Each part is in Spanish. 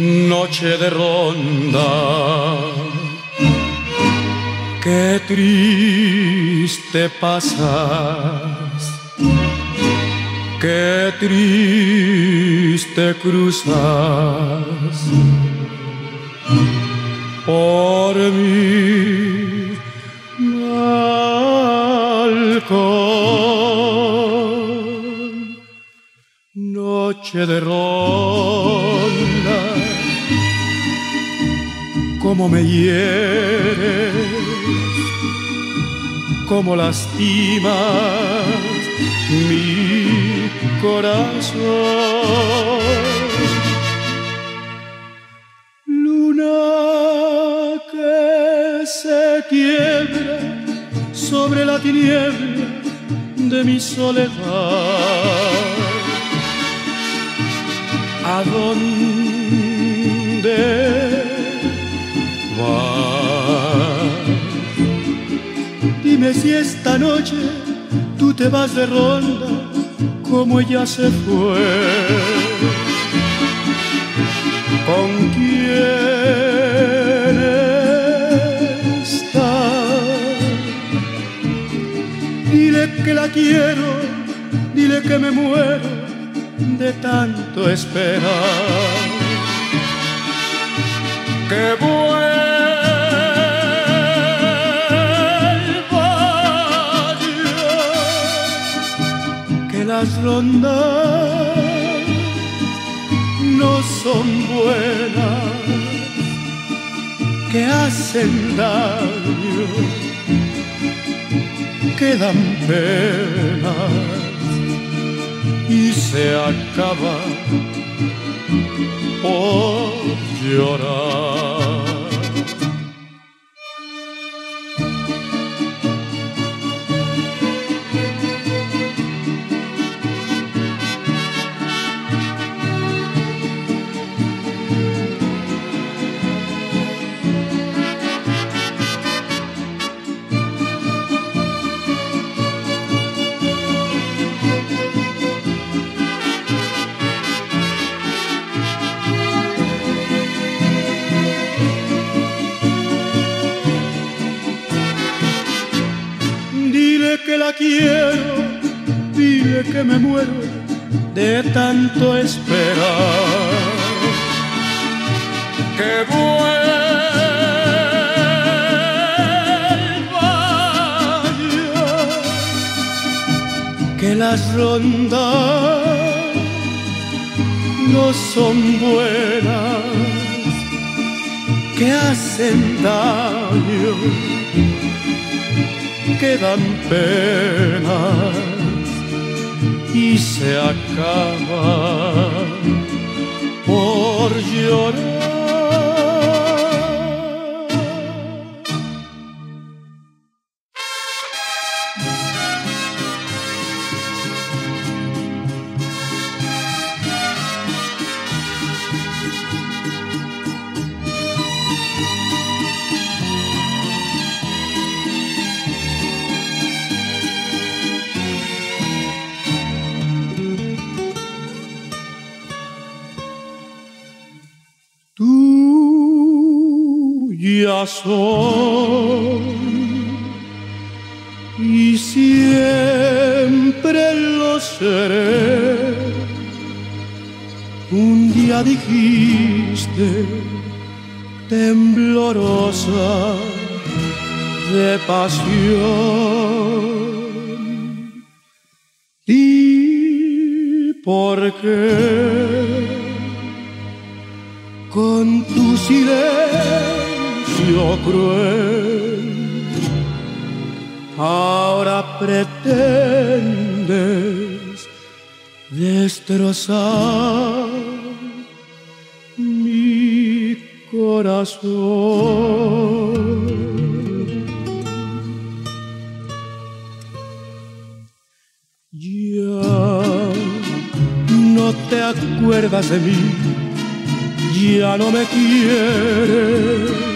noche de ronda. Qué triste pasas, qué triste cruzas por mi balcón. Noche de ronda, como me hieres, como lastimas mi corazón. Luna que se quiebra sobre la tiniebla de mi soledad. ¿A Dime si esta noche tú te vas de ronda como ella se fue. ¿Con quién está? Dile que la quiero, dile que me muero de tanto esperar. Que vuelva las rondas no son buenas, que hacen daño, que dan penas y se acaba por llorar. Tanto esperar. Que vuelva ya, que las rondas no son buenas, que hacen daño. Quedan penas y se acaba por llorar. Y siempre lo seré. Un día dijiste temblorosa de pasión. Y por qué con tu silencio cruel. Ahora pretendes destrozar mi corazón. Ya no te acuerdas de mí ya no me quiere.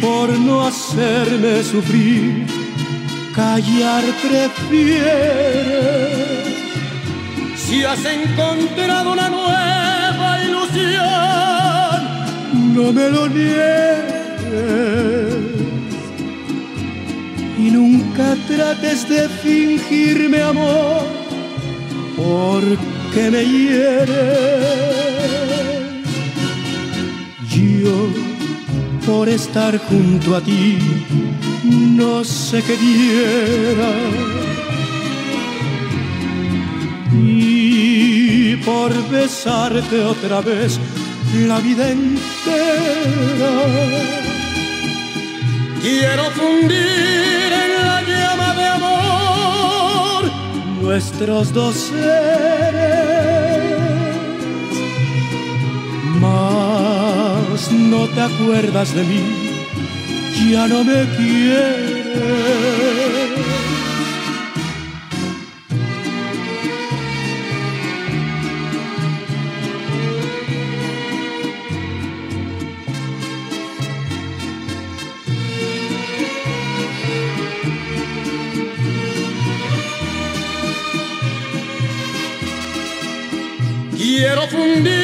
Por no hacerme sufrir, callar prefiere. si has encontrado una nueva ilusión, no me lo niegues. Y nunca trates de fingirme amor, porque me hieres. Yo, por estar junto a ti, no sé qué diera por besarte otra vez la vida entera. Quiero fundir en la llama de amor nuestros dos seres. No te acuerdas de mí, ya no me quieres. Quiero fundir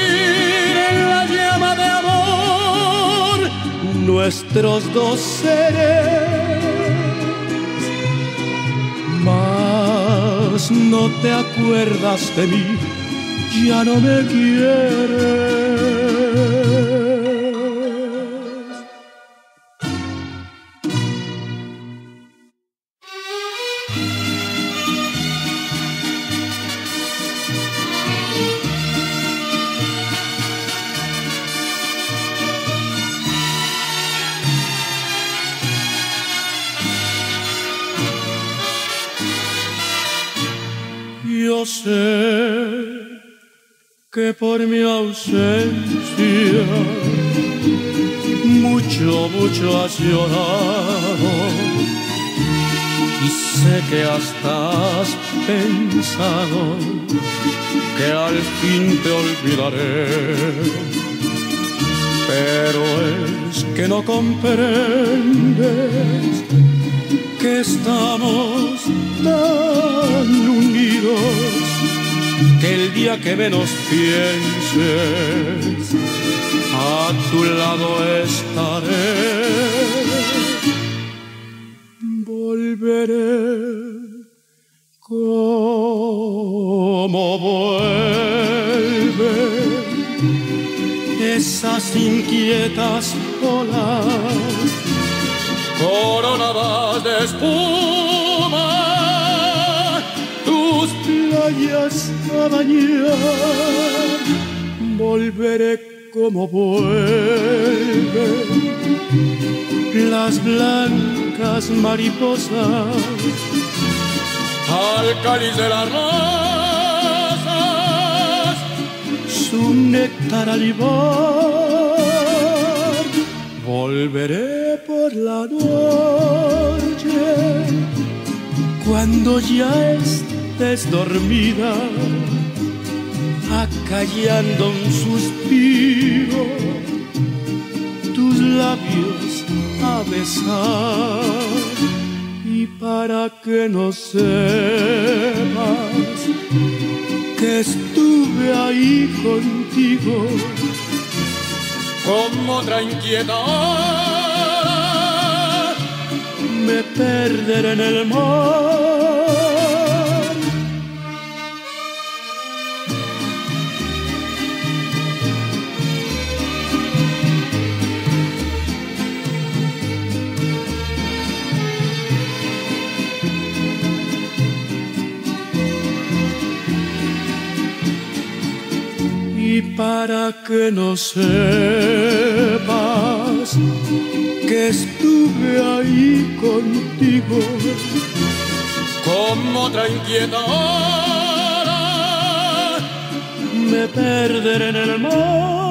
nuestros dos seres. Mas no te acuerdas de mí, ya no me quieres. Ausencia mucho, mucho has llorado. Y sé que hasta has pensado que al fin te olvidaré. Pero es que no comprendes que estamos tan unidos el día que menos pienses, a tu lado estaré. Volveré como vuelve esas inquietas olas coronadas de playas a bañar, volveré como vuelve. Las blancas mariposas. Al cáliz de las rosas, su néctar al volveré por la noche. Cuando ya estés dormida, acallando un suspiro, tus labios a besar y para que no sepas que estuve ahí contigo como otra me perderé en el mar. Y para que no sepas que estuve ahí contigo. Como otra inquieta me perderé en el mar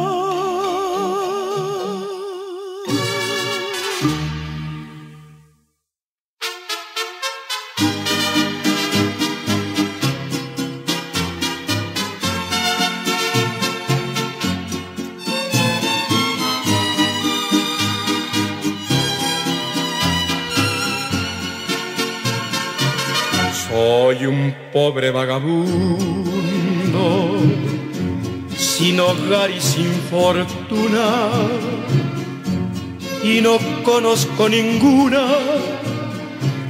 pobre vagabundo sin hogar y sin fortuna, y no conozco ninguna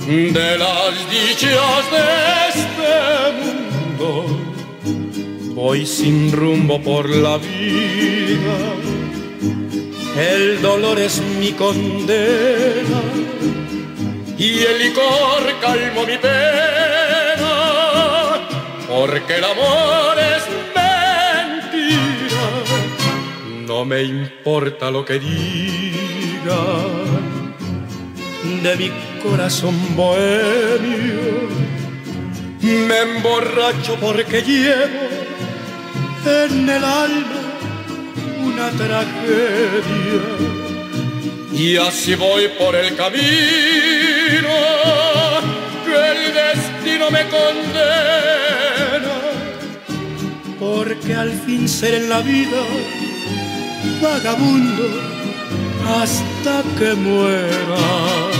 de las dichas de este mundo. Voy sin rumbo por la vida, el dolor es mi condena y el licor calmó mi pena, porque el amor es mentira, no me importa lo que diga de mi corazón bohemio, me emborracho porque llevo en el alma una tragedia. Y así voy por el camino que el destino me condena. Porque al fin seré en la vida vagabundo hasta que muera.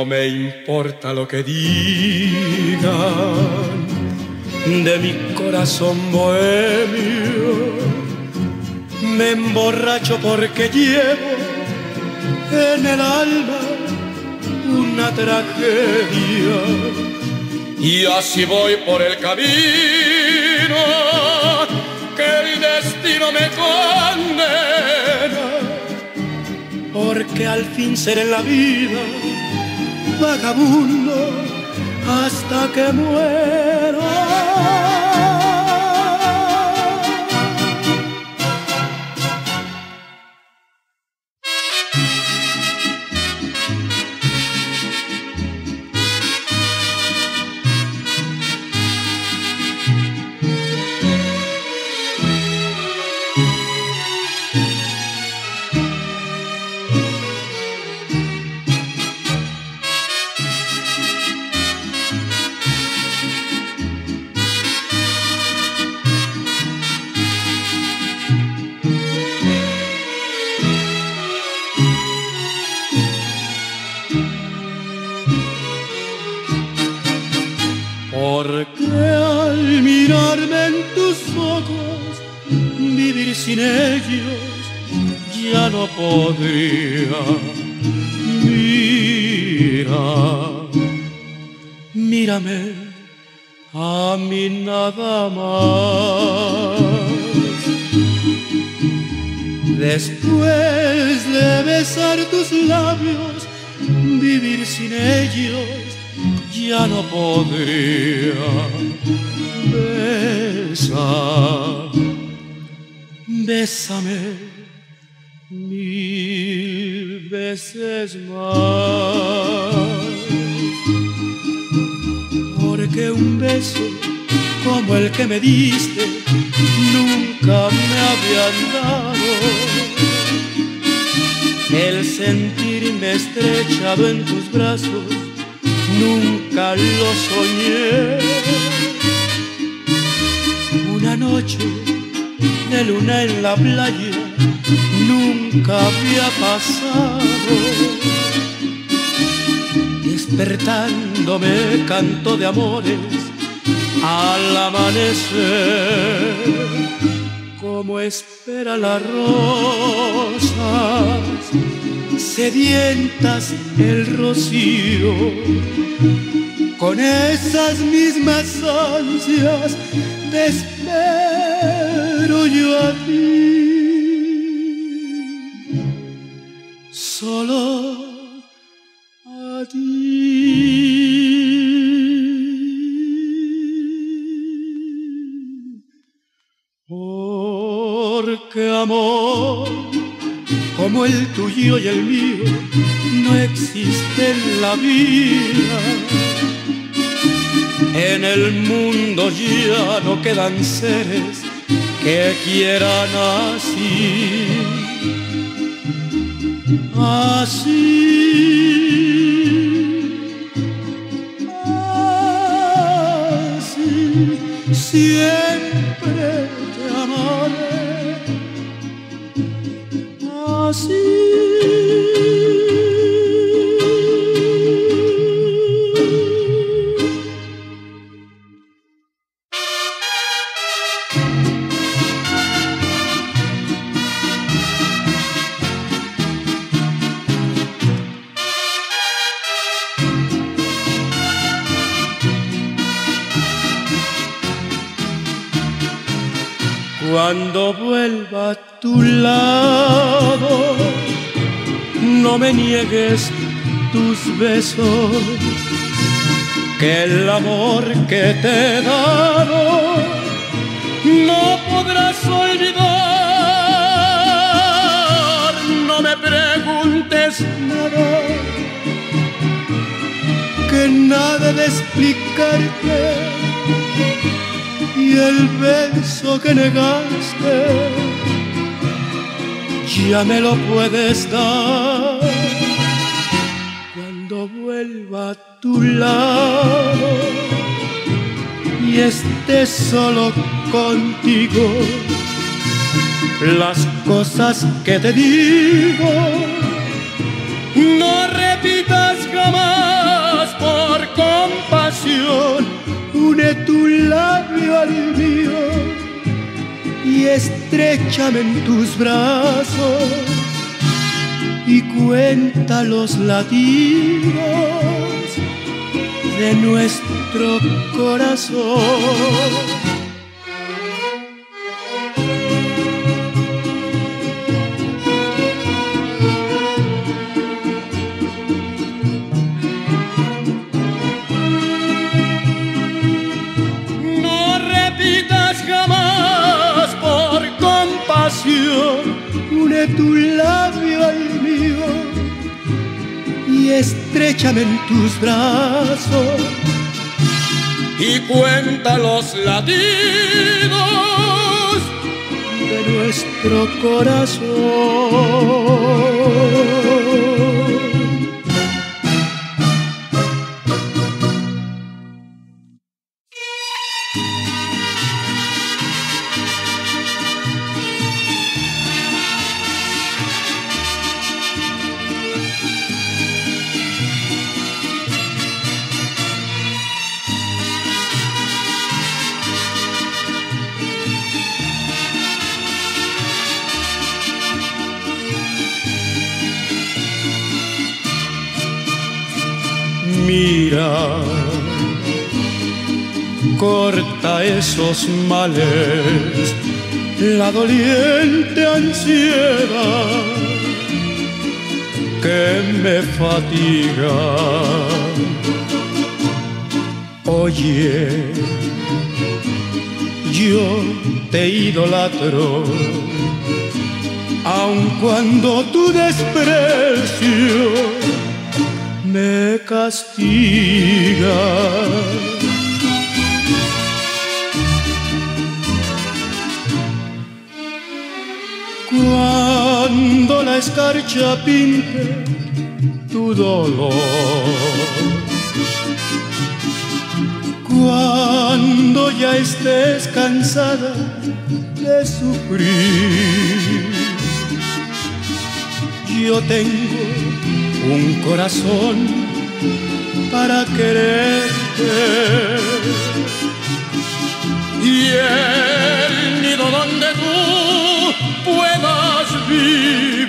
No me importa lo que digan de mi corazón bohemio. Me emborracho porque llevo en el alma una tragedia. Y así voy por el camino que el destino me condena. Porque al fin seré la vida vagabundo hasta que muera. Mil veces más. Porque un beso como el que me diste nunca me habían dado. El sentirme estrechado en tus brazos nunca lo soñé. Una noche de luna en la playa nunca había pasado. Despertándome canto de amores al amanecer, como espera las rosas sedientas el rocío, con esas mismas ansias espero yo a ti. Solo a ti. Porque amor como el tuyo y el mío no existe en la vida. En el mundo ya no quedan seres que quieran así, así, así. Cuando vuelva a tu lado, no me niegues tus besos, que el amor que te he dado no podrás olvidar. No me preguntes nada, que nada de explicarte y el beso que negaste ya me lo puedes dar. Cuando vuelva a tu lado y esté solo contigo las cosas que te digo no repitas jamás por compasión tu labio al mío y estrechame en tus brazos y cuenta los latidos de nuestro corazón. Une tu labio al mío y estrechame en tus brazos y cuenta los latidos de nuestro corazón. Corta esos males, la doliente ansiedad que me fatiga. Oye, yo te idolatro, aun cuando tu desprecio me castiga. Cuando la escarcha pinte tu dolor, cuando ya estés cansada de sufrir, yo tengo un corazón para quererte y el nido donde tú puedas vivir.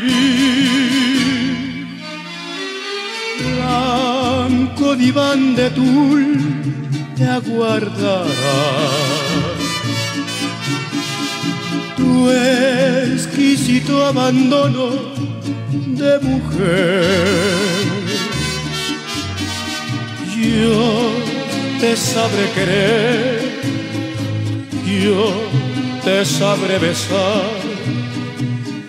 Blanco diván de tul te aguardará. Tu exquisito abandono de mujer. Yo te sabré querer, yo te sabré besar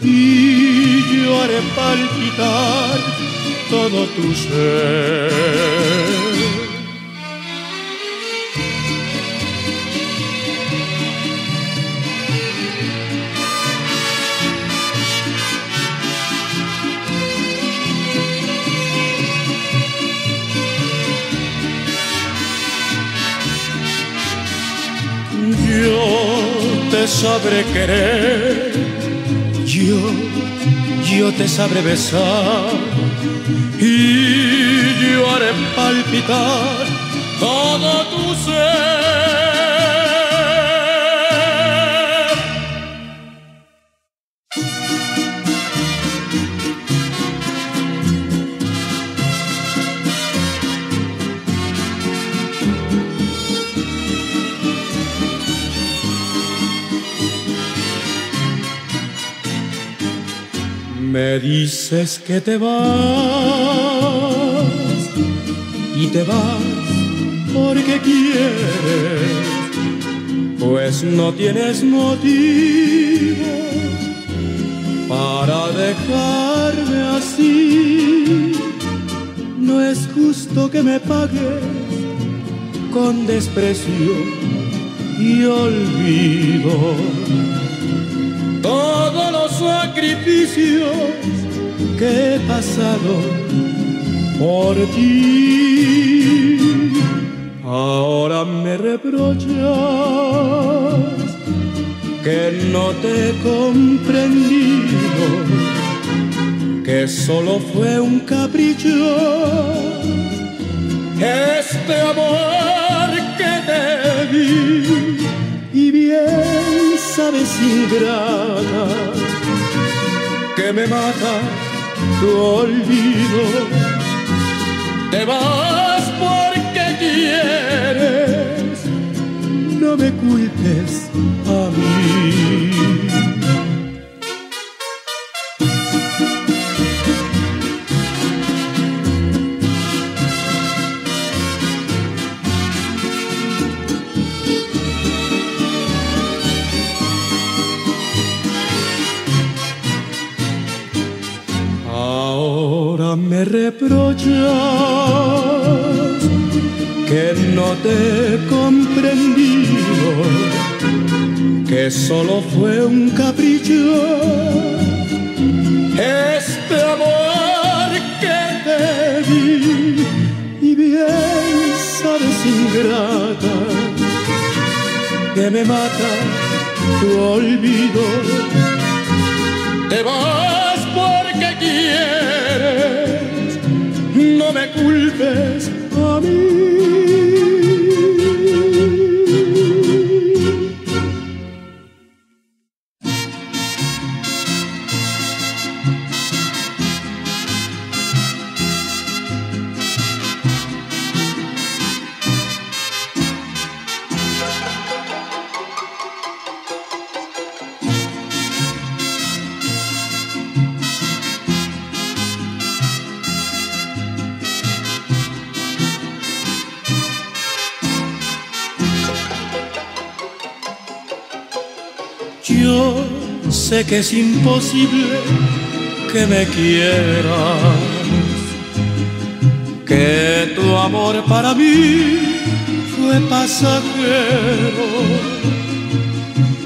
y yo haré palpitar todo tu ser. Sabré querer, yo, yo te sabré besar y yo haré palpitar todo tu ser. Dices que te vas y te vas porque quieres, pues no tienes motivo para dejarme así. No es justo que me pagues con desprecio y olvido sacrificios que he pasado por ti. Ahora me reprochas que no te he comprendido, que solo fue un capricho. Este amor que te di y bien sabes ingrata que me mata tu olvido. Te vas porque quieres, no me culpes a mí. Te comprendido, que solo fue un capricho este amor que te di y bien sabes ingrata que me mata tu olvido. Te vas porque quieres no me culpes que es imposible que me quieras, que tu amor para mí fue pasajero.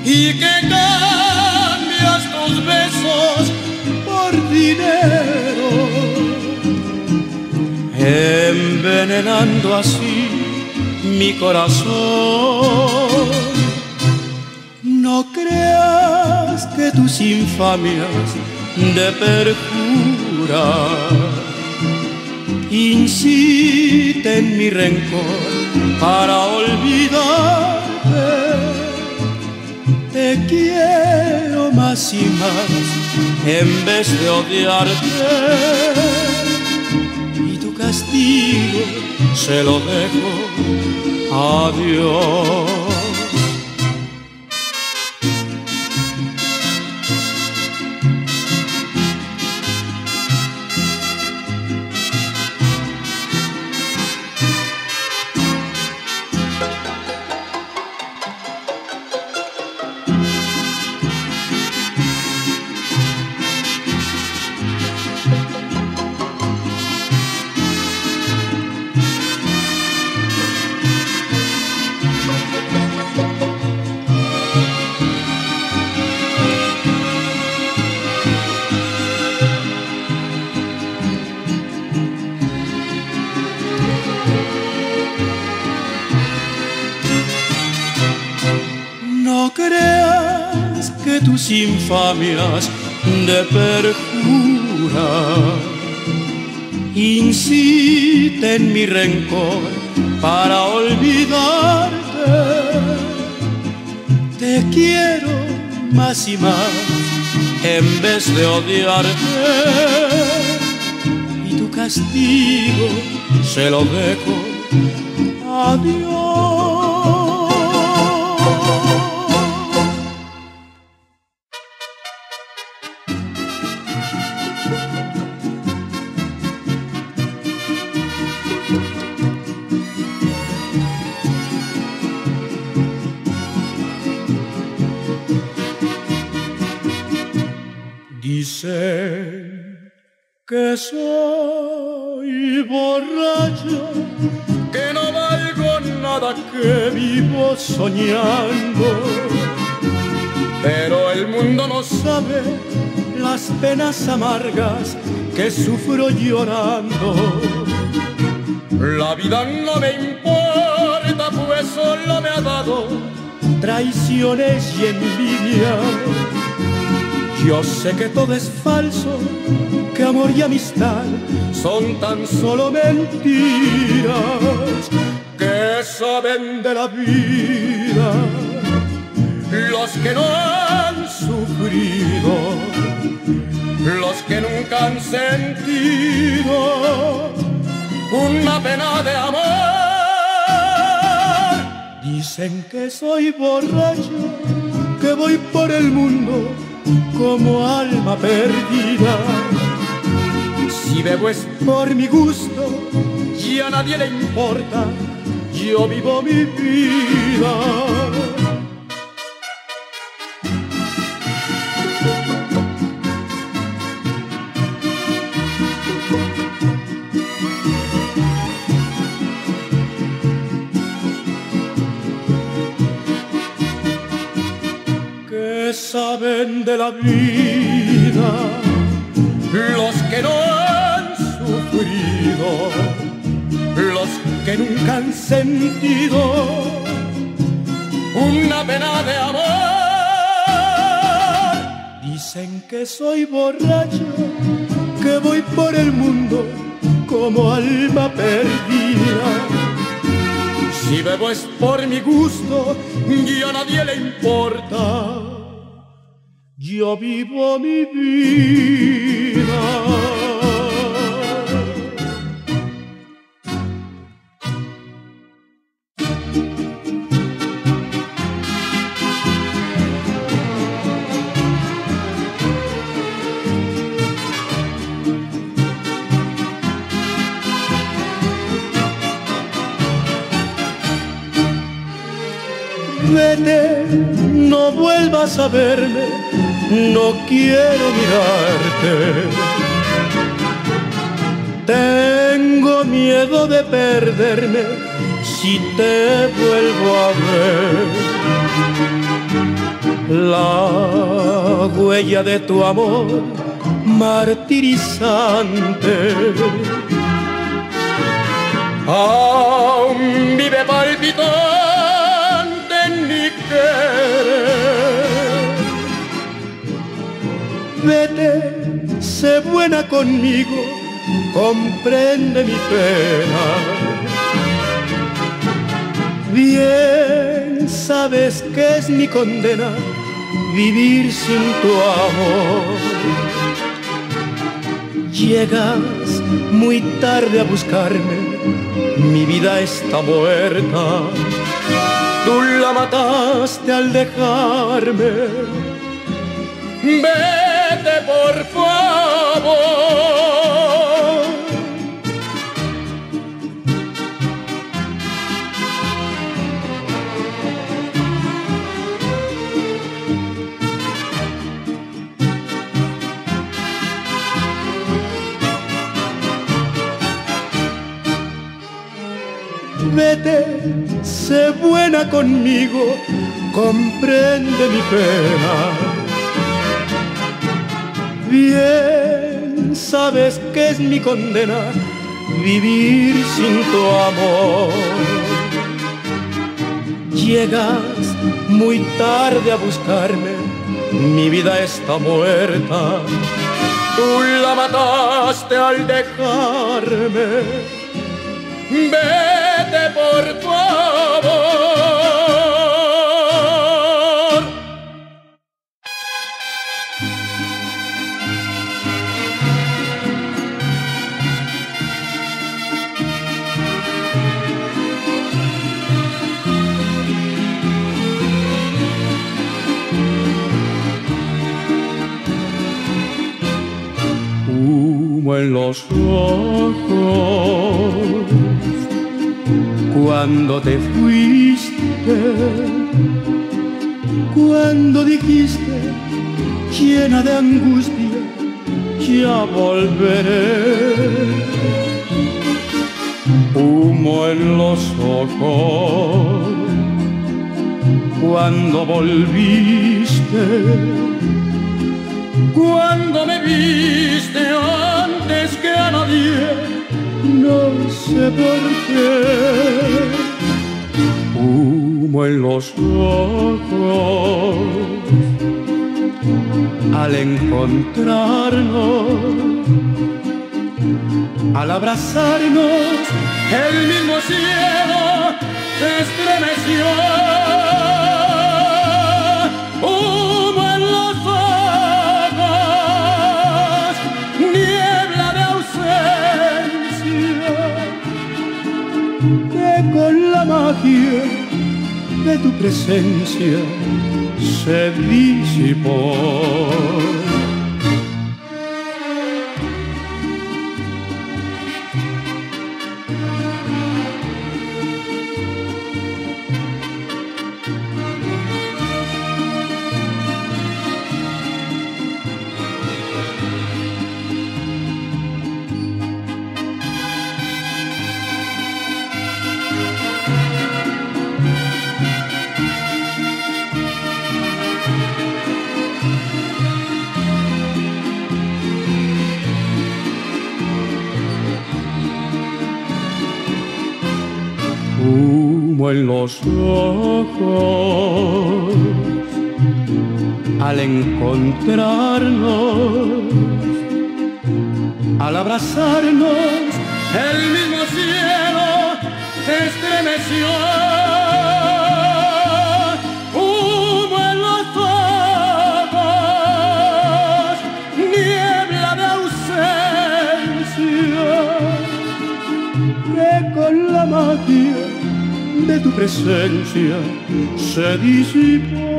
Y que cambias tus besos por dinero, envenenando así mi corazón tus infamias de perjura inciten mi rencor para olvidarte. Te quiero más y más en vez de odiarte. Y tu castigo se lo dejo a Dios. Infamias de perjura. Inciten mi rencor para olvidarte. Te quiero más y más en vez de odiarte. Y tu castigo se lo dejo. Adiós. Dicen que soy borracho, que no valgo nada, que vivo soñando. Pero el mundo no sabe las penas amargas que sufro llorando. La vida no me importa, pues solo me ha dado traiciones y envidia yo sé que todo es falso, que amor y amistad son tan solo mentiras que saben de la vida los que no han sufrido, los que nunca han sentido una pena de amor. Dicen que soy borracho, que voy por el mundo como alma perdida. Si bebo es por mi gusto y a nadie le importa, yo vivo mi vida. Saben de la vida los que no han sufrido, los que nunca han sentido una pena de amor. Dicen que soy borracho, que voy por el mundo como alma perdida. Si bebo es por mi gusto y a nadie le importa yo vivo mi vida. No vuelvas a verme no quiero mirarte. Tengo miedo de perderme si te vuelvo a ver. La huella de tu amor martirizante aún vive palpitante vete, sé buena conmigo, comprende mi pena. Bien sabes que es mi condena vivir sin tu amor. Llegas muy tarde a buscarme, mi vida está muerta. Tú la mataste al dejarme. Por favor. Vete, sé buena conmigo, comprende mi pena Bien sabes que es mi condena vivir sin tu amor. Llegas muy tarde a buscarme, mi vida está muerta. Tú la mataste al dejarme. Vete por favor. En los ojos cuando te fuiste, cuando dijiste llena de angustia, ya volveré. Humo en los ojos cuando volviste, cuando me viste antes que a nadie, no sé por qué. Humo en los ojos al encontrarnos, al abrazarnos, el mismo cielo se estremeció. Magia de tu presencia se disipó. Los ojos al encontrarnos, al abrazarnos, el mismo cielo se estremeció. Tu presencia se disipó.